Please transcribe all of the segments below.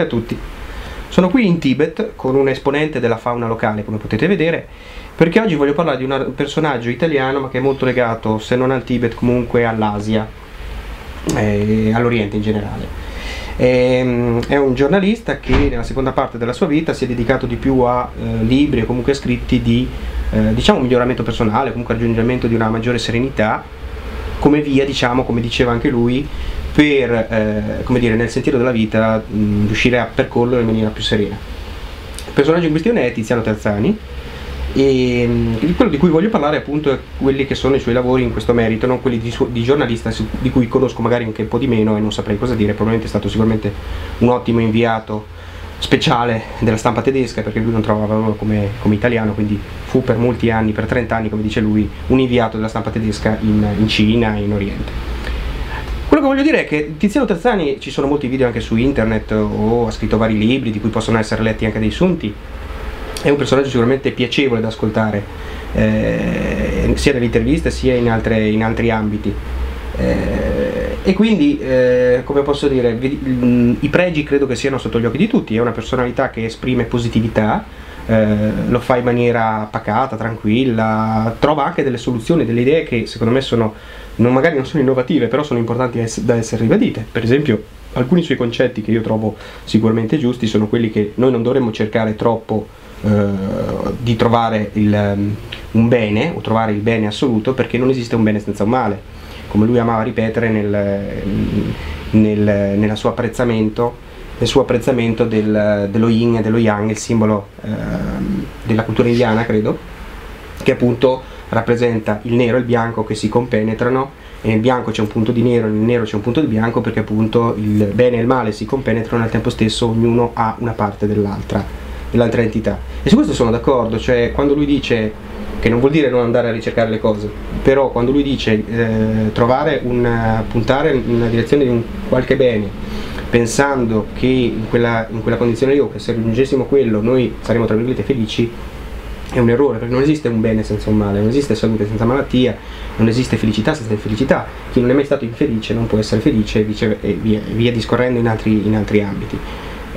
a tutti. Sono qui in Tibet con un esponente della fauna locale, come potete vedere, perché oggi voglio parlare di un personaggio italiano ma che è molto legato, se non al Tibet, comunque all'Asia e all'Oriente in generale. Ehm, è un giornalista che nella seconda parte della sua vita si è dedicato di più a eh, libri o comunque scritti di eh, diciamo miglioramento personale, comunque raggiungimento di una maggiore serenità, come via, diciamo, come diceva anche lui, per, eh, come dire, nel sentiero della vita, mh, riuscire a percorrerlo in maniera più serena. Il personaggio in questione è Tiziano Terzani e mh, quello di cui voglio parlare appunto è quelli che sono i suoi lavori in questo merito, non quelli di, di, giornalista di cui conosco magari anche un po' di meno e non saprei cosa dire, probabilmente è stato sicuramente un ottimo inviato speciale della stampa tedesca perché lui non trovava lavoro come, come, italiano, quindi fu per molti anni, per 30 anni come dice lui, un inviato della stampa tedesca in, in Cina in Oriente. Quello che voglio dire è che Tiziano Terzani ci sono molti video anche su internet o ha scritto vari libri di cui possono essere letti anche dei sunti. È un personaggio sicuramente piacevole da ascoltare, eh, sia nelle interviste sia in, altre, in altri ambiti. Eh, e quindi, eh, come posso dire, i pregi credo che siano sotto gli occhi di tutti, è una personalità che esprime positività, eh, lo fa in maniera pacata, tranquilla, trova anche delle soluzioni, delle idee che secondo me sono, non, magari non sono innovative, però sono importanti da essere ribadite. Per esempio, alcuni suoi concetti che io trovo sicuramente giusti sono quelli che noi non dovremmo cercare troppo eh, di trovare il, um, un bene o trovare il bene assoluto perché non esiste un bene senza un male, come lui amava ripetere nel, nel, nella suo apprezzamento nel suo apprezzamento del, dello yin e dello yang, il simbolo eh, della cultura indiana, credo, che appunto rappresenta il nero e il bianco che si compenetrano e nel bianco c'è un punto di nero, nel nero c'è un punto di bianco perché appunto il bene e il male si compenetrano e al tempo stesso ognuno ha una parte dell'altra, dell'altra entità. E su questo sono d'accordo, cioè quando lui dice che non vuol dire non andare a ricercare le cose, però quando lui dice eh, trovare una, puntare in una direzione di un qualche bene pensando che in quella, in quella condizione lì o che se raggiungessimo quello noi saremmo tra virgolette felici è un errore perché non esiste un bene senza un male, non esiste salute senza malattia, non esiste felicità senza infelicità. Chi non è mai stato infelice non può essere felice e via, via discorrendo in altri, in altri ambiti.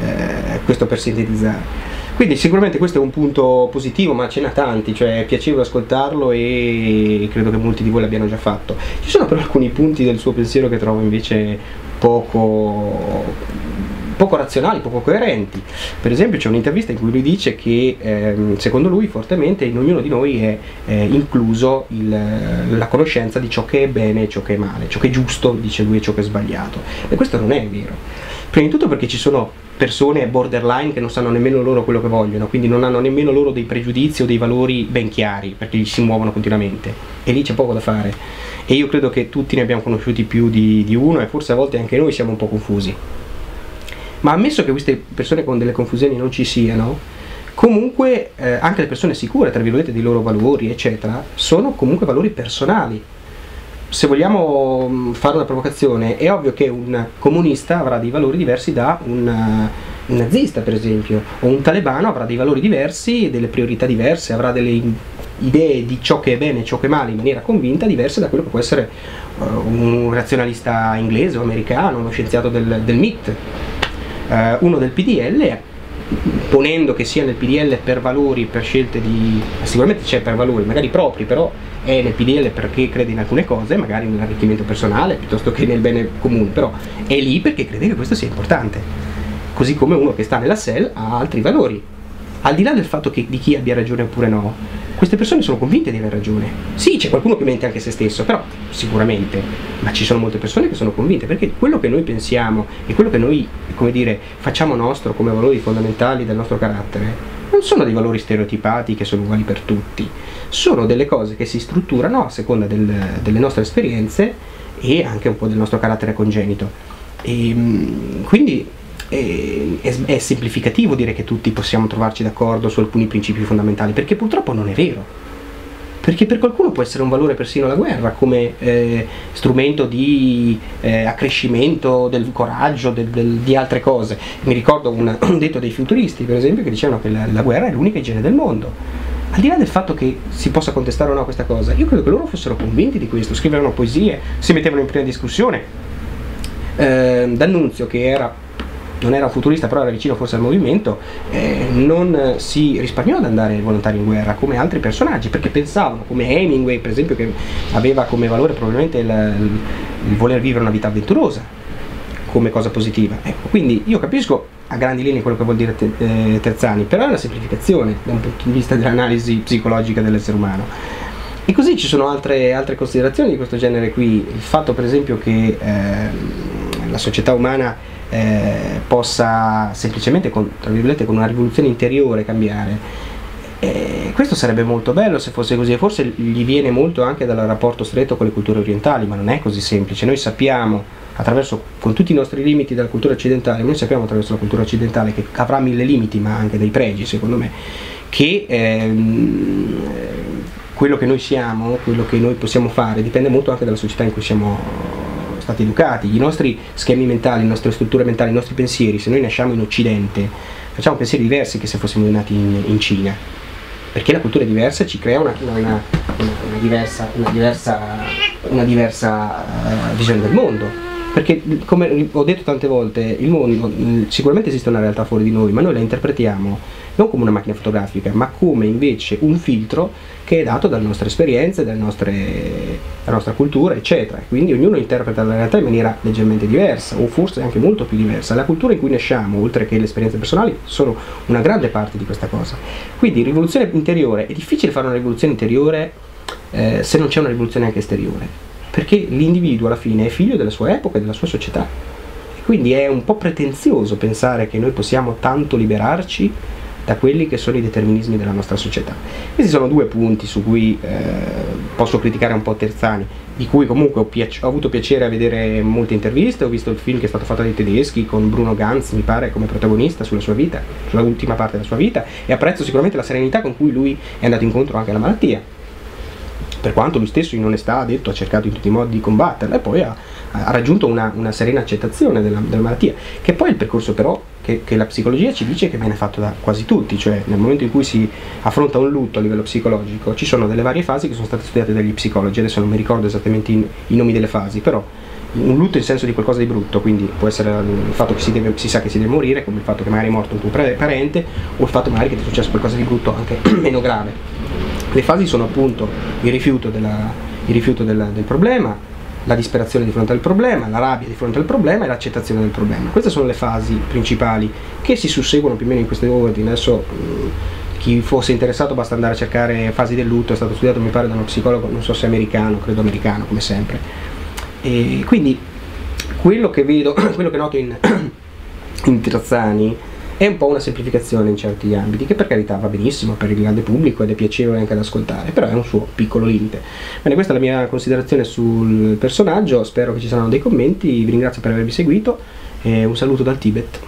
Eh, questo per sintetizzare. Quindi sicuramente questo è un punto positivo, ma ce n'ha tanti, cioè è piacevole ascoltarlo e credo che molti di voi l'abbiano già fatto. Ci sono però alcuni punti del suo pensiero che trovo invece poco, poco razionali, poco coerenti. Per esempio c'è un'intervista in cui lui dice che ehm, secondo lui fortemente in ognuno di noi è, è incluso il, la conoscenza di ciò che è bene e ciò che è male, ciò che è giusto, dice lui, e ciò che è sbagliato. E questo non è vero. Prima di tutto perché ci sono persone borderline che non sanno nemmeno loro quello che vogliono, quindi non hanno nemmeno loro dei pregiudizi o dei valori ben chiari, perché gli si muovono continuamente. E lì c'è poco da fare. E io credo che tutti ne abbiamo conosciuti più di, di uno e forse a volte anche noi siamo un po' confusi. Ma ammesso che queste persone con delle confusioni non ci siano, comunque eh, anche le persone sicure, tra virgolette, dei loro valori, eccetera, sono comunque valori personali se vogliamo mm, fare una provocazione, è ovvio che un comunista avrà dei valori diversi da un, un nazista, per esempio, o un talebano avrà dei valori diversi, delle priorità diverse, avrà delle idee di ciò che è bene e ciò che è male in maniera convinta diverse da quello che può essere uh, un razionalista inglese o americano, uno scienziato del, del MIT, uh, uno del PDL ponendo che sia nel PDL per valori, per scelte di... sicuramente c'è per valori, magari propri, però è nel PDL perché crede in alcune cose, magari nell'arricchimento personale piuttosto che nel bene comune, però è lì perché crede che questo sia importante. Così come uno che sta nella SEL ha altri valori. Al di là del fatto che, di chi abbia ragione oppure no, queste persone sono convinte di aver ragione. Sì, c'è qualcuno che mente anche se stesso, però sicuramente, ma ci sono molte persone che sono convinte, perché quello che noi pensiamo e quello che noi, come dire, facciamo nostro come valori fondamentali del nostro carattere, non sono dei valori stereotipati che sono uguali per tutti, sono delle cose che si strutturano a seconda del, delle nostre esperienze e anche un po' del nostro carattere congenito. E, mm, quindi è, è, è semplificativo dire che tutti possiamo trovarci d'accordo su alcuni principi fondamentali, perché purtroppo non è vero perché per qualcuno può essere un valore persino la guerra come eh, strumento di eh, accrescimento del coraggio, del, del, di altre cose. Mi ricordo un, detto dei futuristi, per esempio, che dicevano che la, la guerra è l'unica igiene del mondo. Al di là del fatto che si possa contestare o no questa cosa, io credo che loro fossero convinti di questo, scrivevano poesie, si mettevano in prima discussione. Eh, D'Annunzio, che era non era futurista però era vicino forse al movimento, eh, non si risparmiò ad andare volontari in guerra come altri personaggi, perché pensavano, come Hemingway per esempio, che aveva come valore probabilmente il, il, voler vivere una vita avventurosa come cosa positiva. Ecco, quindi io capisco a grandi linee quello che vuol dire eh, Terzani, però è una semplificazione da un punto di vista dell'analisi psicologica dell'essere umano. E così ci sono altre, altre considerazioni di questo genere qui, il fatto per esempio che eh, la società umana eh, possa semplicemente con, con, una rivoluzione interiore cambiare. Eh, questo sarebbe molto bello se fosse così e forse gli viene molto anche dal rapporto stretto con le culture orientali, ma non è così semplice. Noi sappiamo attraverso, con tutti i nostri limiti della cultura occidentale, noi sappiamo attraverso la cultura occidentale che avrà mille limiti ma anche dei pregi secondo me, che ehm, quello che noi siamo, quello che noi possiamo fare dipende molto anche dalla società in cui siamo stati educati, i nostri schemi mentali, le nostre strutture mentali, i nostri pensieri, se noi nasciamo in Occidente, facciamo pensieri diversi che se fossimo nati in, in Cina, perché la cultura è diversa ci crea una, una, una, una diversa, diversa, diversa uh, visione del mondo perché come ho detto tante volte il mondo sicuramente esiste una realtà fuori di noi ma noi la interpretiamo non come una macchina fotografica ma come invece un filtro che è dato dalle nostre esperienze dalle nostre, dalla nostra cultura eccetera. Quindi ognuno interpreta la realtà in maniera leggermente diversa o forse anche molto più diversa. La cultura in cui nasciamo oltre che le esperienze personali sono una grande parte di questa cosa. Quindi rivoluzione interiore è difficile fare una rivoluzione interiore eh, se non c'è una rivoluzione anche esteriore perché l'individuo alla fine è figlio della sua epoca e della sua società. Quindi è un po' pretenzioso pensare che noi possiamo tanto liberarci da quelli che sono i determinismi della nostra società. Questi sono due punti su cui eh, posso criticare un po' Terzani, di cui comunque ho, ho, avuto piacere a vedere molte interviste, ho visto il film che è stato fatto dai tedeschi con Bruno Ganz, mi pare, come protagonista sulla sua vita, sulla ultima parte della sua vita, e apprezzo sicuramente la serenità con cui lui è andato incontro anche alla malattia per quanto lui stesso in onestà ha detto, ha cercato in tutti i modi di combatterla e poi ha, ha raggiunto una, una, serena accettazione della, della, malattia, che poi è il percorso però che, che, la psicologia ci dice che viene fatto da quasi tutti, cioè nel momento in cui si affronta un lutto a livello psicologico ci sono delle varie fasi che sono state studiate dagli psicologi, adesso non mi ricordo esattamente i, i nomi delle fasi, però un lutto in senso di qualcosa di brutto, quindi può essere il fatto che si, deve, si, sa che si deve morire, come il fatto che magari è morto un tuo parente, o il fatto magari che ti è successo qualcosa di brutto anche meno grave. Le fasi sono appunto il rifiuto, della, il rifiuto della, del problema, la disperazione di fronte al problema, la rabbia di fronte al problema e l'accettazione del problema. Queste sono le fasi principali che si susseguono più o meno in queste ordini. Adesso chi fosse interessato basta andare a cercare fasi del lutto, è stato studiato mi pare da uno psicologo, non so se americano, credo americano come sempre. E quindi quello che vedo, quello che noto in, in Trazzani è un po' una semplificazione in certi ambiti, che per carità va benissimo per il grande pubblico ed è piacevole anche ad ascoltare, però è un suo piccolo limite. Bene, questa è la mia considerazione sul personaggio, spero che ci saranno dei commenti, vi ringrazio per avermi seguito e un saluto dal Tibet.